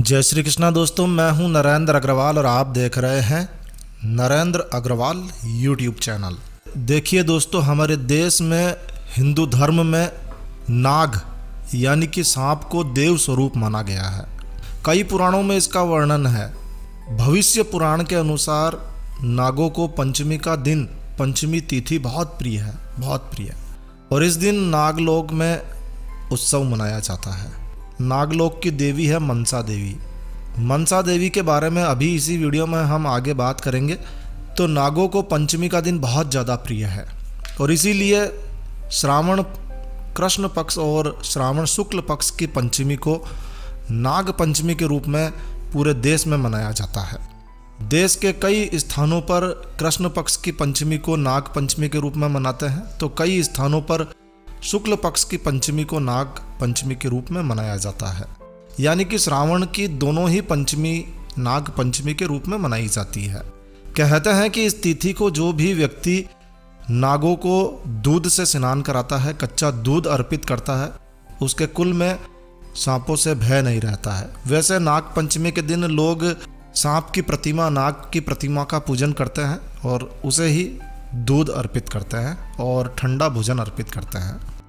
जय श्री कृष्णा दोस्तों, मैं हूँ नरेंद्र अग्रवाल और आप देख रहे हैं नरेंद्र अग्रवाल यूट्यूब चैनल। देखिए दोस्तों, हमारे देश में हिंदू धर्म में नाग, यानी कि सांप को देव स्वरूप माना गया है। कई पुराणों में इसका वर्णन है। भविष्य पुराण के अनुसार नागों को पंचमी का दिन, पंचमी तिथि बहुत प्रिय है, बहुत प्रिय। और इस दिन नागलोक में उत्सव मनाया जाता है। नागलोक की देवी है मनसा देवी। मनसा देवी के बारे में अभी इसी वीडियो में हम आगे बात करेंगे। तो नागों को पंचमी का दिन बहुत ज़्यादा प्रिय है। और इसीलिए श्रावण कृष्ण पक्ष और श्रावण शुक्ल पक्ष की पंचमी को नाग पंचमी के रूप में पूरे देश में मनाया जाता है। देश के कई स्थानों पर कृष्ण पक्ष की पंचमी को नाग पंचमी के रूप में मनाते हैं। तो कई स्थानों पर शुक्ल पक्ष की पंचमी को नाग पंचमी के रूप में मनाया जाता है। यानी कि श्रावण की दोनों ही पंचमी नाग पंचमी के रूप में मनाई जाती है। कहते हैं कि इस तिथि को जो भी व्यक्ति नागों को दूध से स्नान कराता है, कच्चा दूध अर्पित करता है, उसके कुल में सांपों से भय नहीं रहता है। वैसे नाग पंचमी के दिन लोग सांप की प्रतिमा, नाग की प्रतिमा का पूजन करते हैं और उसे ही दूध अर्पित करते हैं और ठंडा भोजन अर्पित करते हैं।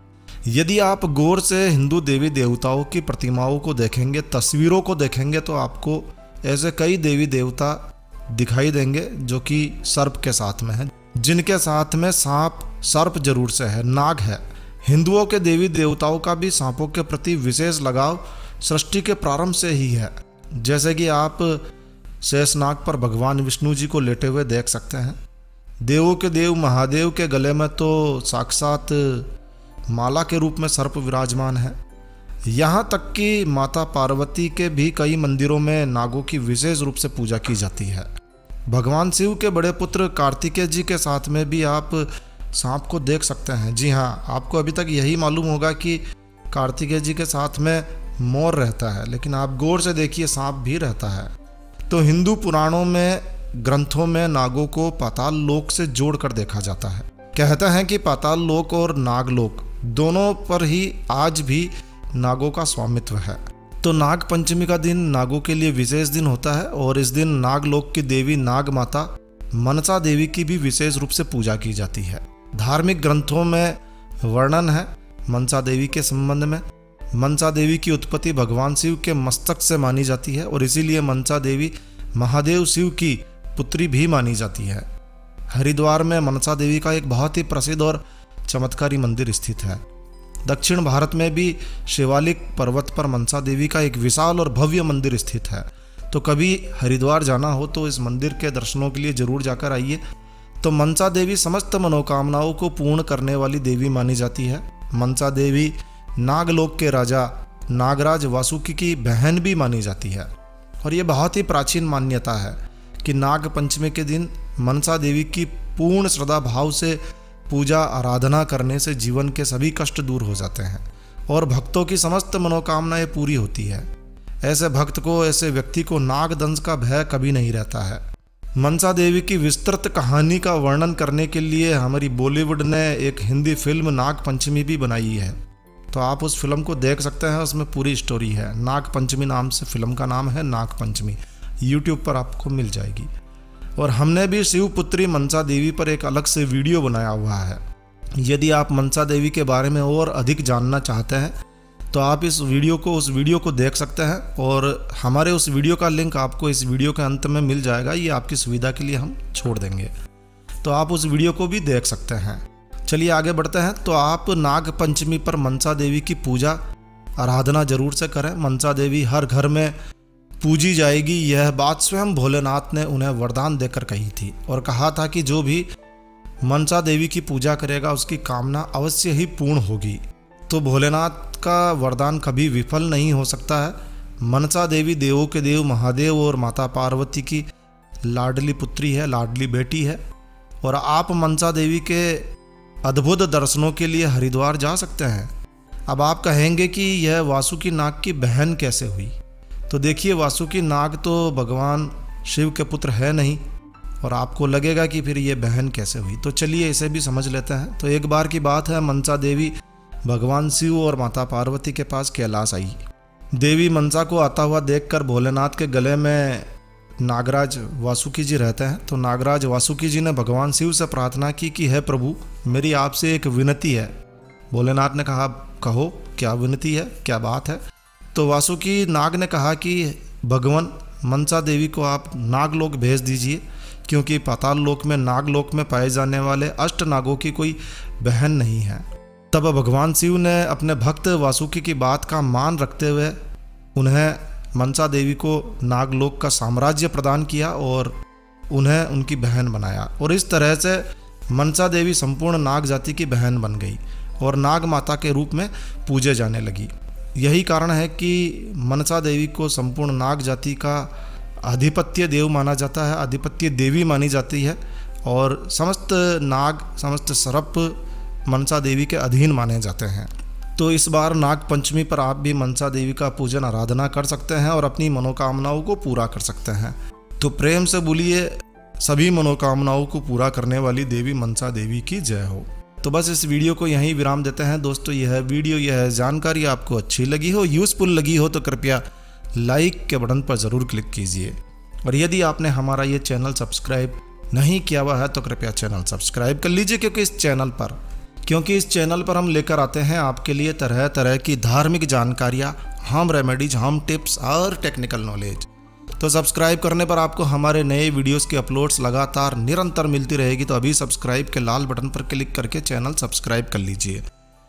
यदि आप गौर से हिंदू देवी देवताओं की प्रतिमाओं को देखेंगे, तस्वीरों को देखेंगे तो आपको ऐसे कई देवी देवता दिखाई देंगे जो कि सर्प के साथ में है। जिनके साथ में सांप, सर्प ज़रूर से है, नाग है। हिंदुओं के देवी देवताओं का भी सांपों के प्रति विशेष लगाव सृष्टि के प्रारंभ से ही है। जैसे कि आप शेषनाग पर भगवान विष्णु जी को लेटे हुए देख सकते हैं। देवों के देव, महादेव के गले में तो साक्षात माला के रूप में सर्प विराजमान है। यहाँ तक कि माता पार्वती के भी कई मंदिरों में नागों की विशेष रूप से पूजा की जाती है। भगवान शिव के बड़े पुत्र कार्तिकेय जी के साथ में भी आप सांप को देख सकते हैं। जी हाँ आपको अभी तक यही मालूम होगा कि कार्तिकेय जी के साथ में मोर रहता है, लेकिन आप गौर से देखिए, सांप भी रहता है। तो हिंदू पुराणों में, ग्रंथों में नागों को पाताल लोक से जोड़कर देखा जाता है। कहते हैं कि पाताल लोक और नागलोक दोनों पर ही आज भी नागों का स्वामित्व है। तो नाग पंचमी का दिन नागों के लिए विशेष दिन होता है और इस दिन नागलोक की देवी नाग माता मनसा देवी की भी विशेष रूप से पूजा की जाती है। धार्मिक ग्रंथों में वर्णन है मनसा देवी के संबंध में। मनसा देवी की उत्पत्ति भगवान शिव के मस्तक से मानी जाती है और इसीलिए मनसा देवी महादेव शिव की पुत्री भी मानी जाती है। हरिद्वार में मनसा देवी का एक बहुत ही प्रसिद्ध और चमत्कारी मंदिर स्थित है। दक्षिण भारत में भी शिवालिक पर्वत पर मनसा देवी का एक विशाल और भव्य मंदिर स्थित है। तो कभी हरिद्वार जाना हो तो इस मंदिर के दर्शनों के लिए ज़रूर जाकर आइए। तो मनसा देवी समस्त मनोकामनाओं को पूर्ण करने वाली देवी मानी जाती है। मनसा देवी नागलोक के राजा नागराज वासुकी की बहन भी मानी जाती है। और ये बहुत ही प्राचीन मान्यता है कि नाग पंचमी के दिन मनसा देवी की पूर्ण श्रद्धा भाव से पूजा, आराधना करने से जीवन के सभी कष्ट दूर हो जाते हैं और भक्तों की समस्त मनोकामनाएँ पूरी होती है। ऐसे भक्त को, ऐसे व्यक्ति को नाग दंश का भय कभी नहीं रहता है। मनसा देवी की विस्तृत कहानी का वर्णन करने के लिए हमारी बॉलीवुड ने एक हिंदी फ़िल्म नाग पंचमी भी बनाई है। तो आप उस फ़िल्म को देख सकते हैं, उसमें पूरी स्टोरी है। नाग पंचमी नाम से फ़िल्म का नाम है नाग पंचमी यूट्यूब पर आपको मिल जाएगी। और हमने भी शिवपुत्री मनसा देवी पर एक अलग से वीडियो बनाया हुआ है। यदि आप मनसा देवी के बारे में और अधिक जानना चाहते हैं तो आप इस वीडियो को, उस वीडियो को देख सकते हैं और हमारे उस वीडियो का लिंक आपको इस वीडियो के अंत में मिल जाएगा। ये आपकी सुविधा के लिए हम छोड़ देंगे। तो आप उस वीडियो को भी देख सकते हैं। चलिए आगे बढ़ते हैं। तो आप नाग पंचमी पर मनसा देवी की पूजा आराधना ज़रूर से करें। मनसा देवी हर घर में पूजी जाएगी, यह बात स्वयं भोलेनाथ ने उन्हें वरदान देकर कही थी और कहा था कि जो भी मनसा देवी की पूजा करेगा, उसकी कामना अवश्य ही पूर्ण होगी। तो भोलेनाथ का वरदान कभी विफल नहीं हो सकता है। मनसा देवी देवों के देव महादेव और माता पार्वती की लाडली पुत्री है, लाडली बेटी है और आप मनसा देवी के अद्भुत दर्शनों के लिए हरिद्वार जा सकते हैं। अब आप कहेंगे कि यह वासुकी नाग की बहन कैसे हुई? तो देखिए वासुकी नाग तो भगवान शिव के पुत्र है नहीं, और आपको लगेगा कि फिर ये बहन कैसे हुई? तो चलिए इसे भी समझ लेते हैं। तो एक बार की बात है, मनसा देवी भगवान शिव और माता पार्वती के पास कैलाश आई। देवी मनसा को आता हुआ देखकर भोलेनाथ के गले में नागराज वासुकी जी रहते हैं। तो नागराज वासुकी जी ने भगवान शिव से प्रार्थना की कि, है प्रभु, मेरी आपसे एक विनती है। भोलेनाथ ने कहा, कहो, क्या विनती है? क्या बात है? तो वासुकी नाग ने कहा कि, भगवान, मनसा देवी को आप नागलोक भेज दीजिए, क्योंकि पाताल लोक में, नागलोक में पाए जाने वाले अष्ट नागों की कोई बहन नहीं है। तब भगवान शिव ने अपने भक्त वासुकी की बात का मान रखते हुए उन्हें मनसा देवी को नागलोक का साम्राज्य प्रदान किया और उन्हें उनकी बहन बनाया। और इस तरह से मनसा देवी संपूर्ण नाग जाति की बहन बन गई और नाग माता के रूप में पूजे जाने लगी। यही कारण है कि मनसा देवी को संपूर्ण नाग जाति का आधिपत्य देव माना जाता है, आधिपत्य देवी मानी जाती है और समस्त नाग, समस्त सरप मनसा देवी के अधीन माने जाते हैं। तो इस बार नाग पंचमी पर आप भी मनसा देवी का पूजन आराधना कर सकते हैं और अपनी मनोकामनाओं को पूरा कर सकते हैं। तो प्रेम से बोलिए, सभी मनोकामनाओं को पूरा करने वाली देवी मनसा देवी की जय हो। तो बस इस वीडियो को यहीं विराम देते हैं। दोस्तों, यह वीडियो, यह जानकारी आपको अच्छी लगी हो यूज़फुल लगी हो तो कृपया लाइक के बटन पर ज़रूर क्लिक कीजिए। और यदि आपने हमारा ये चैनल सब्सक्राइब नहीं किया हुआ है तो कृपया चैनल सब्सक्राइब कर लीजिए, क्योंकि इस चैनल पर, क्योंकि इस चैनल पर हम लेकर आते हैं आपके लिए तरह तरह की धार्मिक जानकारियाँ, होम रेमेडीज होम टिप्स और टेक्निकल नॉलेज तो सब्सक्राइब करने पर आपको हमारे नए वीडियोस के अपलोड्स लगातार निरंतर मिलती रहेगी। तो अभी सब्सक्राइब के लाल बटन पर क्लिक करके चैनल सब्सक्राइब कर लीजिए।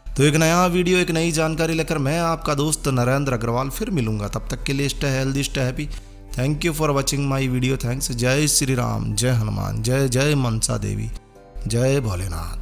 तो एक नया वीडियो, एक नई जानकारी लेकर मैं आपका दोस्त नरेंद्र अग्रवाल फिर मिलूँगा। तब तक के लिए stay healthy, stay happy. Thank you for watching my video thanks जय श्री राम, जय हनुमान, जय जय मनसा देवी, जय भोलेनाथ।